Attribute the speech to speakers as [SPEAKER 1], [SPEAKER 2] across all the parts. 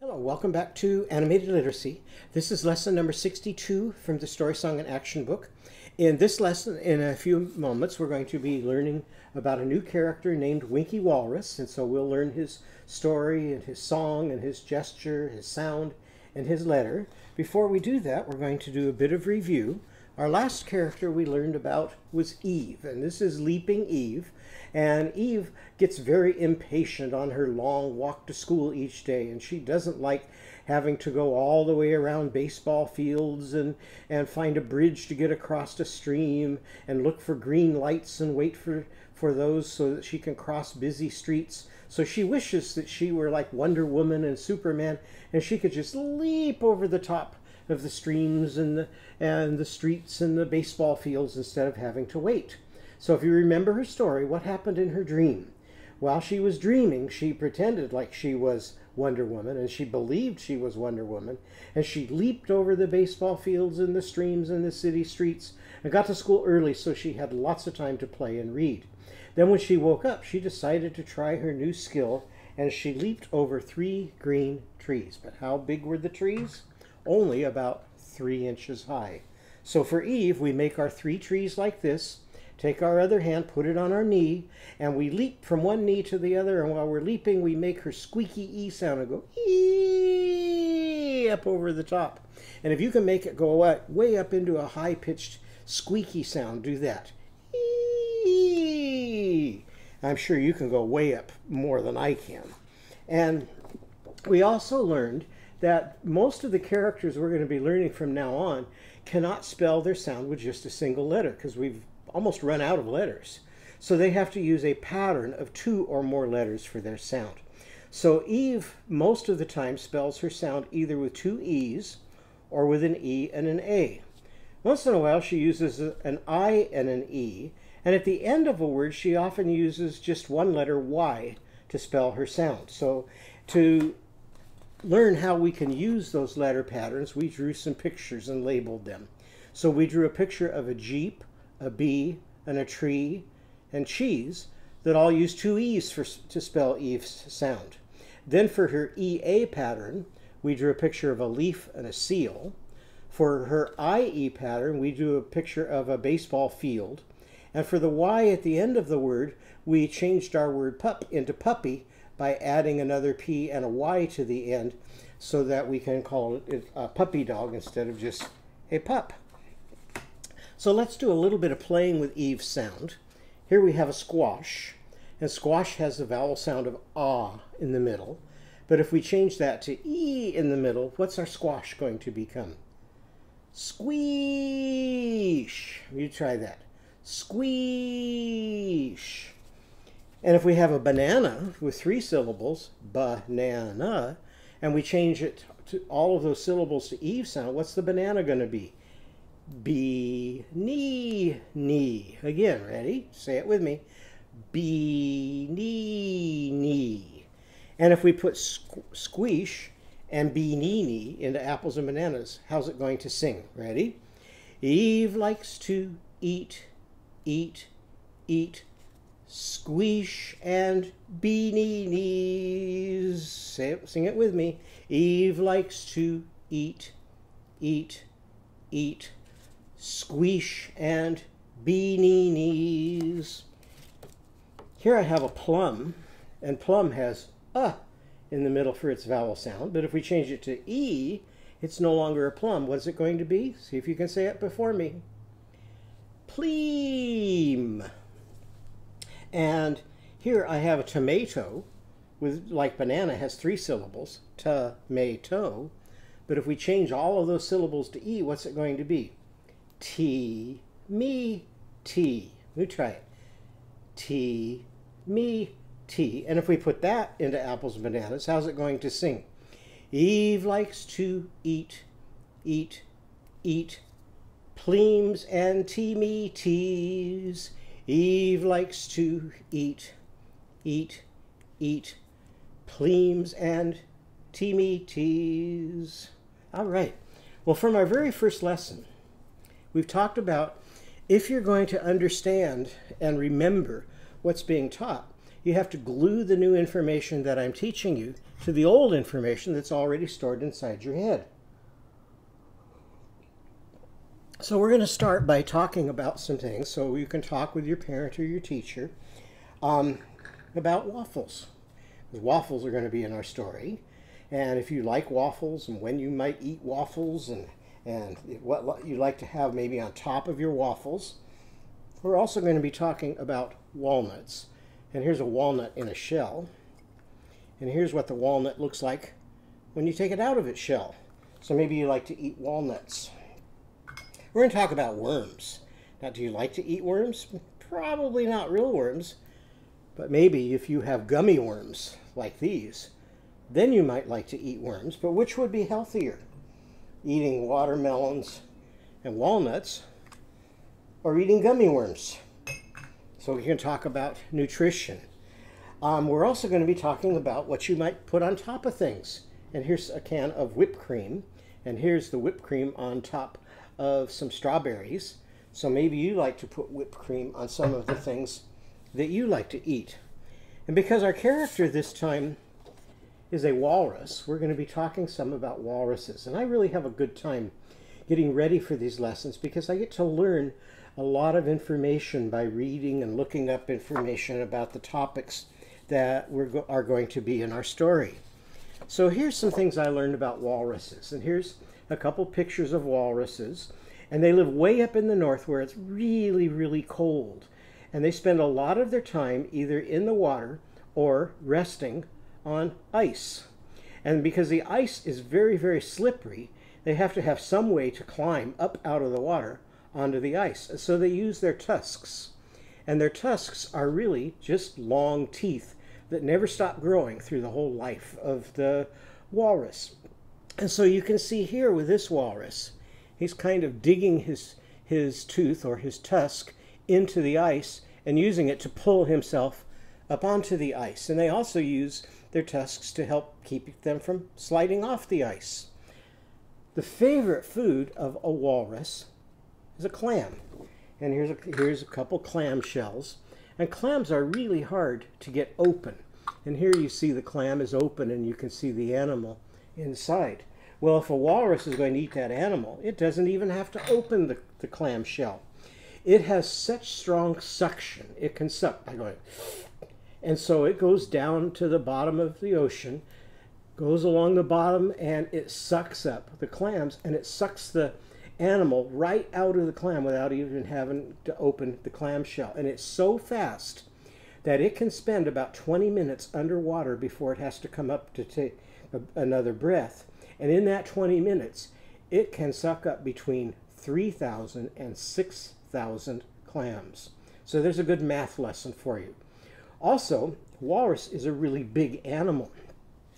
[SPEAKER 1] Hello, welcome back to Animated Literacy. This is lesson number 62 from the Story Song and Action book. In this lesson, in a few moments, we're going to be learning about a new character named Winkie Walrus, and so we'll learn his story and his song and his gesture, his sound, and his letter. Before we do that, we're going to do a bit of review. Our last character we learned about was Eve, and this is Leaping Eve. And Eve gets very impatient on her long walk to school each day, and she doesn't like having to go all the way around baseball fields and, and find a bridge to get across a stream and look for green lights and wait for, for those so that she can cross busy streets. So she wishes that she were like Wonder Woman and Superman and she could just leap over the top of the streams and the, and the streets and the baseball fields instead of having to wait. So if you remember her story, what happened in her dream? While she was dreaming, she pretended like she was Wonder Woman and she believed she was Wonder Woman and she leaped over the baseball fields and the streams and the city streets and got to school early so she had lots of time to play and read. Then when she woke up, she decided to try her new skill and she leaped over three green trees. But how big were the trees? Only about three inches high. So for Eve, we make our three trees like this Take our other hand, put it on our knee, and we leap from one knee to the other. And while we're leaping, we make her squeaky E sound and go E up over the top. And if you can make it go way up into a high pitched squeaky sound, do that. I'm sure you can go way up more than I can. And we also learned that most of the characters we're going to be learning from now on cannot spell their sound with just a single letter because we've almost run out of letters. So they have to use a pattern of two or more letters for their sound. So Eve, most of the time, spells her sound either with two E's or with an E and an A. Once in a while, she uses an I and an E, and at the end of a word, she often uses just one letter Y to spell her sound. So to learn how we can use those letter patterns, we drew some pictures and labeled them. So we drew a picture of a Jeep, a bee, and a tree, and cheese that all use two E's for, to spell Eve's sound. Then for her EA pattern, we drew a picture of a leaf and a seal. For her IE pattern, we drew a picture of a baseball field. And for the Y at the end of the word, we changed our word pup into puppy by adding another P and a Y to the end so that we can call it a puppy dog instead of just a pup. So let's do a little bit of playing with Eve's sound. Here we have a squash, and squash has the vowel sound of ah in the middle. But if we change that to e in the middle, what's our squash going to become? Squeesh. You try that. Squeesh. And if we have a banana with three syllables, banana, and we change it to all of those syllables to Eve sound, what's the banana going to be? Be knee knee. Again, ready? Say it with me. Be knee knee. And if we put squ squeesh and be knee knee into apples and bananas, how's it going to sing? Ready? Eve likes to eat, eat, eat, squeesh and beanie knees. Say it, sing it with me. Eve likes to eat, eat, eat, squeesh, and beanie knees. Here I have a plum, and plum has uh in the middle for its vowel sound, but if we change it to E, it's no longer a plum. What is it going to be? See if you can say it before me. Pleam. And here I have a tomato with like banana has three syllables, tomato. But if we change all of those syllables to E, what's it going to be? T, me, T. Let me try it. T, me, T. And if we put that into apples and bananas, how's it going to sing? Eve likes to eat, eat, eat, pleams and teamy teas. Eve likes to eat, eat, eat, pleams and teamy teas. All right. Well, from our very first lesson, We've talked about if you're going to understand and remember what's being taught, you have to glue the new information that I'm teaching you to the old information that's already stored inside your head. So we're going to start by talking about some things so you can talk with your parent or your teacher um, about waffles. Waffles are going to be in our story. And if you like waffles and when you might eat waffles and, and what you like to have maybe on top of your waffles, we're also going to be talking about walnuts. And here's a walnut in a shell. And here's what the walnut looks like when you take it out of its shell. So maybe you like to eat walnuts. We're going to talk about worms. Now, do you like to eat worms? Probably not real worms, but maybe if you have gummy worms like these, then you might like to eat worms. But which would be healthier? Eating watermelons and walnuts or eating gummy worms? So we can talk about nutrition. Um, we're also going to be talking about what you might put on top of things. And here's a can of whipped cream. And here's the whipped cream on top of some strawberries. So maybe you like to put whipped cream on some of the things that you like to eat. And because our character this time is a walrus, we're going to be talking some about walruses. And I really have a good time getting ready for these lessons because I get to learn a lot of information by reading and looking up information about the topics that we're go are going to be in our story. So here's some things I learned about walruses. And here's a couple pictures of walruses. And they live way up in the north where it's really, really cold. And they spend a lot of their time either in the water or resting on ice. And because the ice is very, very slippery, they have to have some way to climb up out of the water onto the ice. So they use their tusks. And their tusks are really just long teeth that never stop growing through the whole life of the walrus. And so you can see here with this walrus, he's kind of digging his, his tooth or his tusk into the ice and using it to pull himself up onto the ice. And they also use their tusks to help keep them from sliding off the ice. The favorite food of a walrus is a clam. And here's a, here's a couple clam shells. And clams are really hard to get open. And here you see the clam is open and you can see the animal inside. Well, if a walrus is going to eat that animal, it doesn't even have to open the, the clam shell. It has such strong suction. It can suck by going. And so it goes down to the bottom of the ocean, goes along the bottom, and it sucks up the clams and it sucks the animal right out of the clam without even having to open the clam shell. And it's so fast that it can spend about 20 minutes underwater before it has to come up to take another breath. And in that 20 minutes, it can suck up between 3,000 and 6,000 clams. So there's a good math lesson for you. Also, walrus is a really big animal.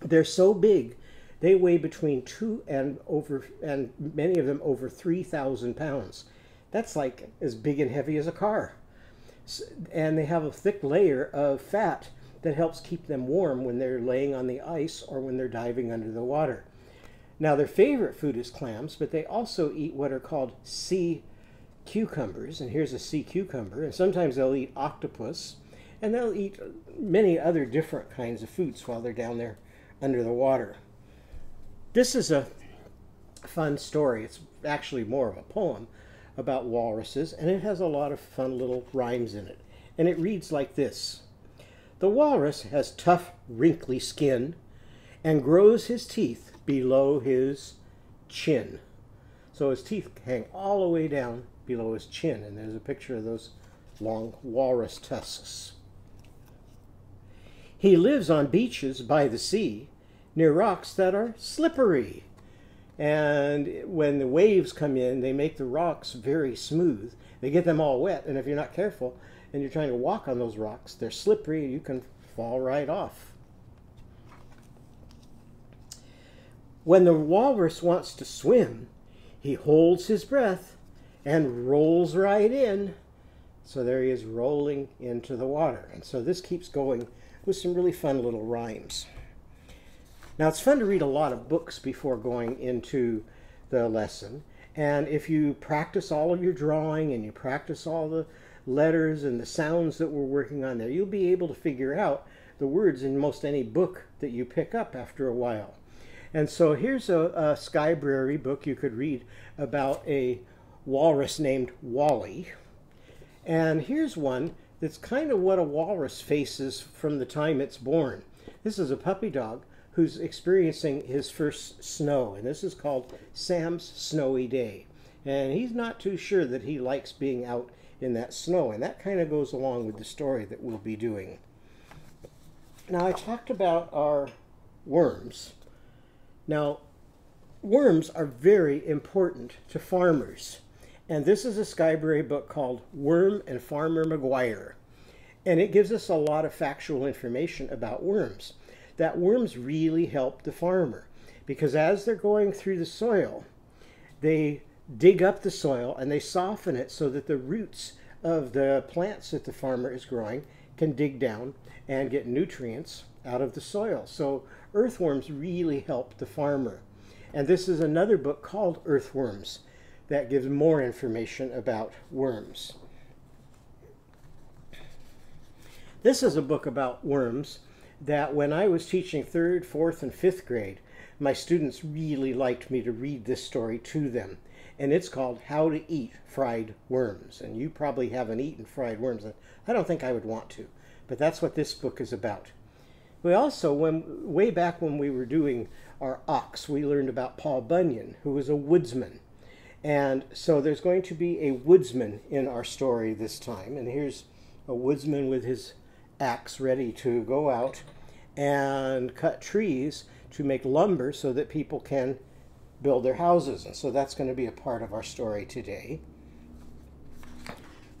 [SPEAKER 1] They're so big they weigh between two and over, and many of them over 3,000 pounds. That's like as big and heavy as a car. And they have a thick layer of fat that helps keep them warm when they're laying on the ice or when they're diving under the water. Now, their favorite food is clams, but they also eat what are called sea cucumbers. And here's a sea cucumber. And sometimes they'll eat octopus, and they'll eat many other different kinds of foods while they're down there under the water. This is a fun story. It's actually more of a poem about walruses, and it has a lot of fun little rhymes in it. And it reads like this The walrus has tough, wrinkly skin and grows his teeth below his chin. So his teeth hang all the way down below his chin, and there's a picture of those long walrus tusks. He lives on beaches by the sea near rocks that are slippery. And when the waves come in, they make the rocks very smooth. They get them all wet, and if you're not careful and you're trying to walk on those rocks, they're slippery, you can fall right off. When the walrus wants to swim, he holds his breath and rolls right in. So there he is rolling into the water. And so this keeps going with some really fun little rhymes. Now it's fun to read a lot of books before going into the lesson. And if you practice all of your drawing and you practice all the letters and the sounds that we're working on there. You'll be able to figure out the words in most any book that you pick up after a while. And so here's a, a Skybrary book you could read about a walrus named Wally. And here's one that's kind of what a walrus faces from the time it's born. This is a puppy dog who's experiencing his first snow, and this is called Sam's Snowy Day. And he's not too sure that he likes being out in that snow, and that kind of goes along with the story that we'll be doing. Now, I talked about our worms. Now, worms are very important to farmers. And this is a Skybrary book called Worm and Farmer McGuire. And it gives us a lot of factual information about worms that worms really help the farmer because as they're going through the soil, they dig up the soil and they soften it so that the roots of the plants that the farmer is growing can dig down and get nutrients out of the soil. So earthworms really help the farmer. And this is another book called Earthworms that gives more information about worms. This is a book about worms that when I was teaching third, fourth, and fifth grade, my students really liked me to read this story to them. And it's called How to Eat Fried Worms. And you probably haven't eaten fried worms. And I don't think I would want to, but that's what this book is about. We also, when way back when we were doing our ox, we learned about Paul Bunyan, who was a woodsman. And so there's going to be a woodsman in our story this time. And here's a woodsman with his axe ready to go out and cut trees to make lumber so that people can build their houses. And so that's going to be a part of our story today.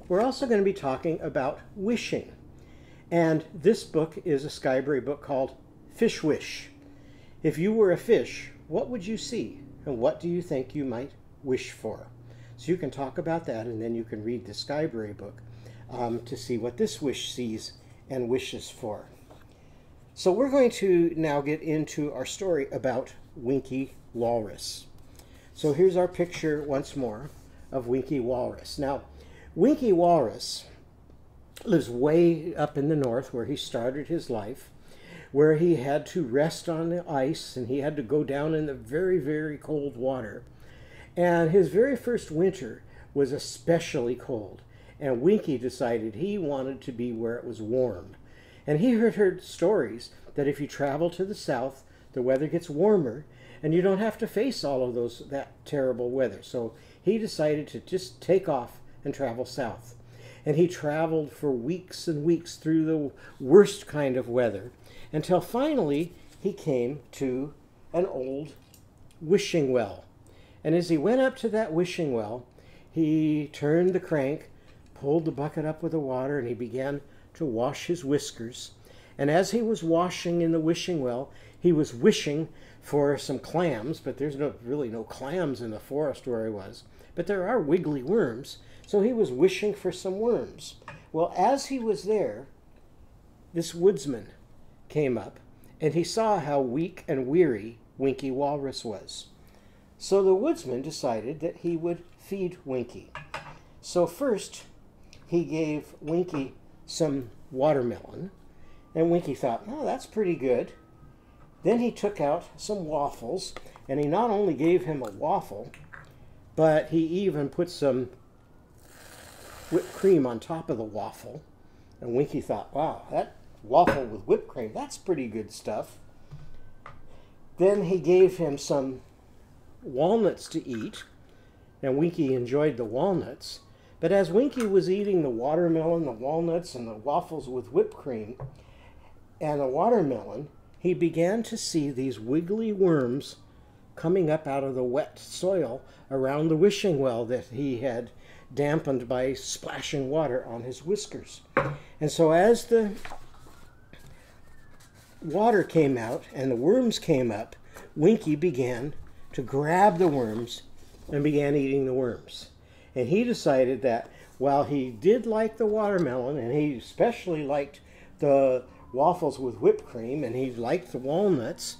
[SPEAKER 1] We're also going to be talking about wishing. And this book is a Skybrary book called Fish Wish. If you were a fish, what would you see? And what do you think you might wish for? So you can talk about that and then you can read the Skybrary book um, to see what this wish sees and wishes for. So we're going to now get into our story about Winkie Walrus. So here's our picture once more of Winkie Walrus. Now, Winkie Walrus lives way up in the north where he started his life, where he had to rest on the ice and he had to go down in the very, very cold water. And his very first winter was especially cold and Winkie decided he wanted to be where it was warm. And he had heard stories that if you travel to the south, the weather gets warmer and you don't have to face all of those that terrible weather. So he decided to just take off and travel south. And he traveled for weeks and weeks through the worst kind of weather until finally he came to an old wishing well. And as he went up to that wishing well, he turned the crank pulled the bucket up with the water and he began to wash his whiskers. And as he was washing in the wishing well, he was wishing for some clams, but there's no really no clams in the forest where he was. But there are wiggly worms, so he was wishing for some worms. Well, as he was there, this woodsman came up, and he saw how weak and weary Winkie Walrus was. So the woodsman decided that he would feed Winkie. So first, he gave Winkie some watermelon, and Winkie thought, oh, that's pretty good. Then he took out some waffles, and he not only gave him a waffle, but he even put some whipped cream on top of the waffle. And Winkie thought, wow, that waffle with whipped cream, that's pretty good stuff. Then he gave him some walnuts to eat, and Winkie enjoyed the walnuts. But as Winkie was eating the watermelon, the walnuts, and the waffles with whipped cream, and the watermelon, he began to see these wiggly worms coming up out of the wet soil around the wishing well that he had dampened by splashing water on his whiskers. And so as the water came out and the worms came up, Winkie began to grab the worms and began eating the worms. And he decided that while he did like the watermelon, and he especially liked the waffles with whipped cream, and he liked the walnuts,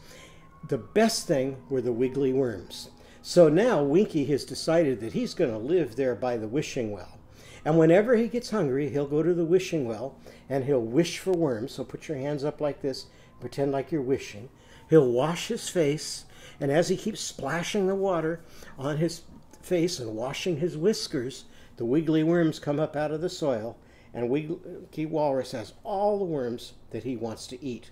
[SPEAKER 1] the best thing were the wiggly worms. So now Winkie has decided that he's going to live there by the wishing well. And whenever he gets hungry, he'll go to the wishing well and he'll wish for worms. So put your hands up like this, pretend like you're wishing. He'll wash his face, and as he keeps splashing the water on his face and washing his whiskers, the wiggly worms come up out of the soil, and Winkie Walrus has all the worms that he wants to eat.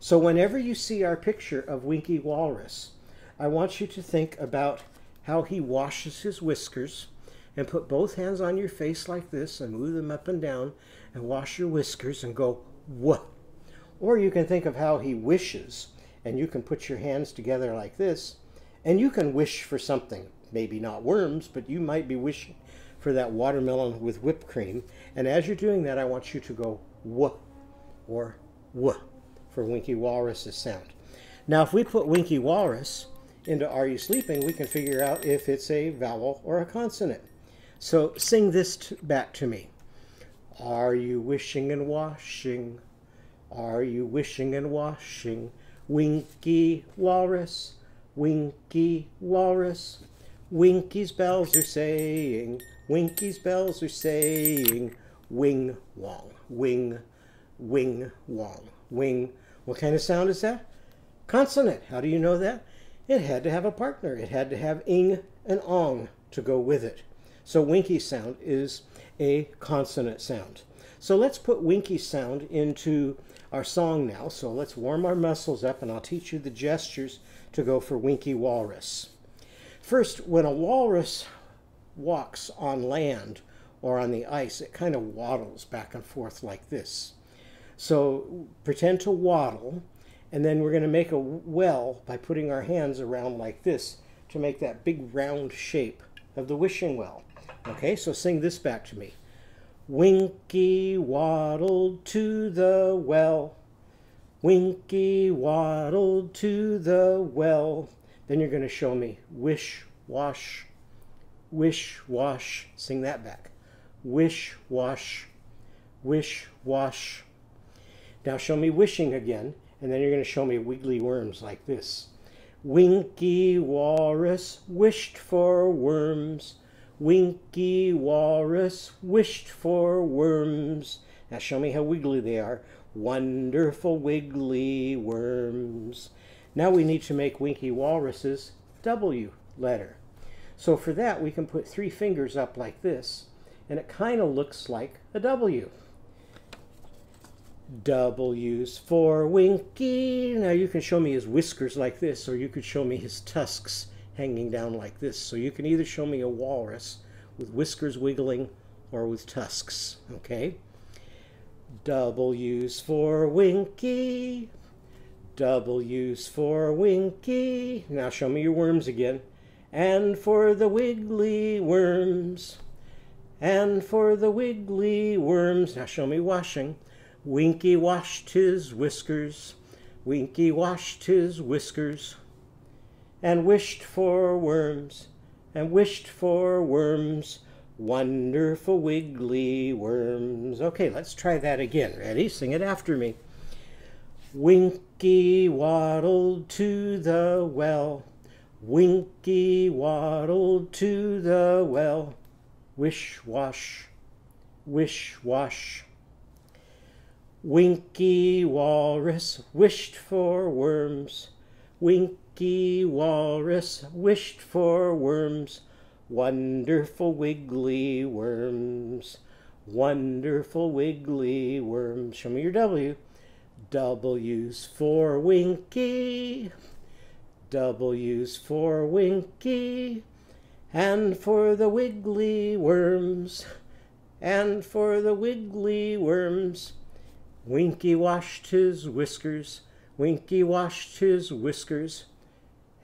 [SPEAKER 1] So whenever you see our picture of Winkie Walrus, I want you to think about how he washes his whiskers and put both hands on your face like this and move them up and down and wash your whiskers and go, what? Or you can think of how he wishes and you can put your hands together like this and you can wish for something. Maybe not worms, but you might be wishing for that watermelon with whipped cream. And as you're doing that, I want you to go wh or wh for Winkie Walrus's sound. Now, if we put Winkie Walrus into Are You Sleeping, we can figure out if it's a vowel or a consonant. So sing this back to me. Are you wishing and washing? Are you wishing and washing? Winkie Walrus, Winkie Walrus. Winkie's bells are saying, Winkie's bells are saying, wing wong, wing, wing wong, wing. What kind of sound is that? Consonant. How do you know that? It had to have a partner. It had to have ing and ong to go with it. So winkie sound is a consonant sound. So let's put winkie sound into our song now. So let's warm our muscles up and I'll teach you the gestures to go for winkie walrus. First, when a walrus walks on land or on the ice, it kind of waddles back and forth like this. So pretend to waddle, and then we're going to make a well by putting our hands around like this to make that big round shape of the wishing well. Okay, so sing this back to me. Winkie waddled to the well. Winkie waddled to the well. Then you're going to show me wish, wash, wish, wash. Sing that back. Wish, wash, wish, wash. Now show me wishing again, and then you're going to show me wiggly worms like this. Winkie walrus wished for worms. Winkie walrus wished for worms. Now show me how wiggly they are. Wonderful wiggly worms. Now we need to make Winkie Walrus's W letter. So for that, we can put three fingers up like this, and it kind of looks like a W. W's for Winkie. Now you can show me his whiskers like this, or you could show me his tusks hanging down like this. So you can either show me a walrus with whiskers wiggling or with tusks, okay? W's for Winkie. W's for Winkie. Now show me your worms again. And for the wiggly worms. And for the wiggly worms. Now show me washing. Winkie washed his whiskers. Winkie washed his whiskers. And wished for worms. And wished for worms. Wonderful wiggly worms. Okay, let's try that again. Ready? Sing it after me. Winkie waddled to the well. Winkie waddled to the well. Wish wash, wish wash. Winkie walrus wished for worms. Winkie walrus wished for worms. Wonderful wiggly worms. Wonderful wiggly worms. Show me your W. W's for Winkie, W's for Winkie, and for the wiggly worms, and for the wiggly worms. Winkie washed his whiskers, Winkie washed his whiskers,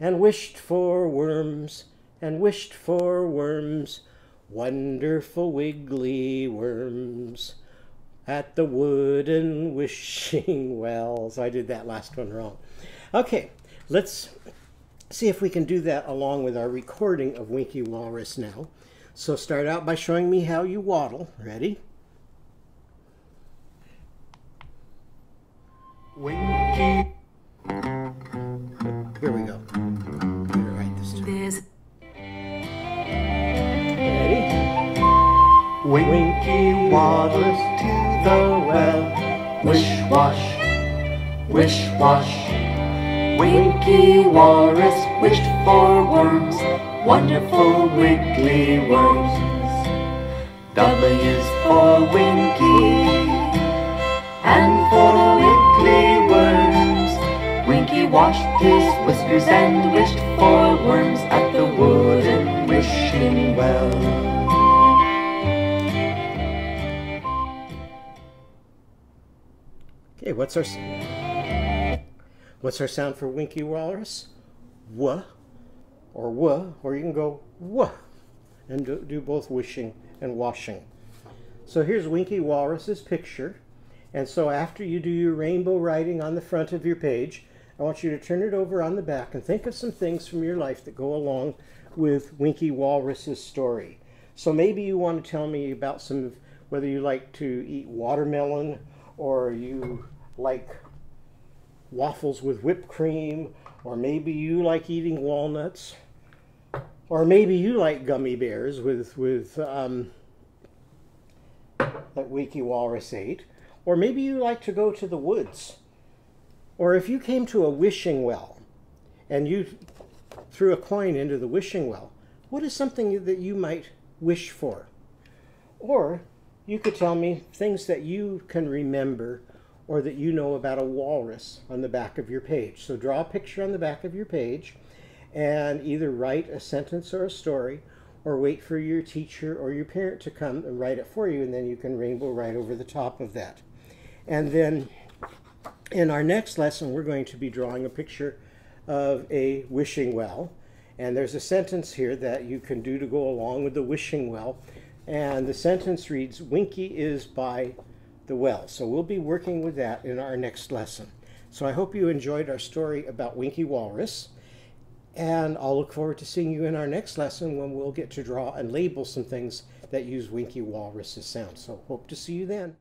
[SPEAKER 1] and wished for worms, and wished for worms, wonderful wiggly worms at the wooden wishing wells. I did that last one wrong. Okay, Let's see if we can do that along with our recording of Winkie Walrus now. So start out by showing me how you waddle. Ready? Winkie. Here we go. Ready? Winkie waddles to the well.
[SPEAKER 2] Wish wash, wish wash. Winkie Walrus wished for worms, wonderful wiggly worms. W's for Winkie, and for wiggly worms. Winkie washed his whiskers and wished for worms at the wooden wishing well.
[SPEAKER 1] Okay, what's our what's our sound for Winkie Walrus? Wah, or wah, or you can go wah, and do, do both wishing and washing. So here's Winkie Walrus's picture. And so after you do your rainbow writing on the front of your page, I want you to turn it over on the back and think of some things from your life that go along with Winkie Walrus's story. So maybe you want to tell me about some, of whether you like to eat watermelon or you like waffles with whipped cream, or maybe you like eating walnuts, or maybe you like gummy bears with with um, that Winkie Walrus ate, or maybe you like to go to the woods, or if you came to a wishing well, and you threw a coin into the wishing well, what is something that you might wish for? Or you could tell me things that you can remember or that you know about a walrus on the back of your page. So draw a picture on the back of your page and either write a sentence or a story or wait for your teacher or your parent to come and write it for you and then you can rainbow right over the top of that. And then in our next lesson we're going to be drawing a picture of a wishing well and there's a sentence here that you can do to go along with the wishing well and the sentence reads Winkie is by the well. So we'll be working with that in our next lesson. So I hope you enjoyed our story about Winkie Walrus. And I'll look forward to seeing you in our next lesson when we'll get to draw and label some things that use Winkie Walrus's sound. So hope to see you then.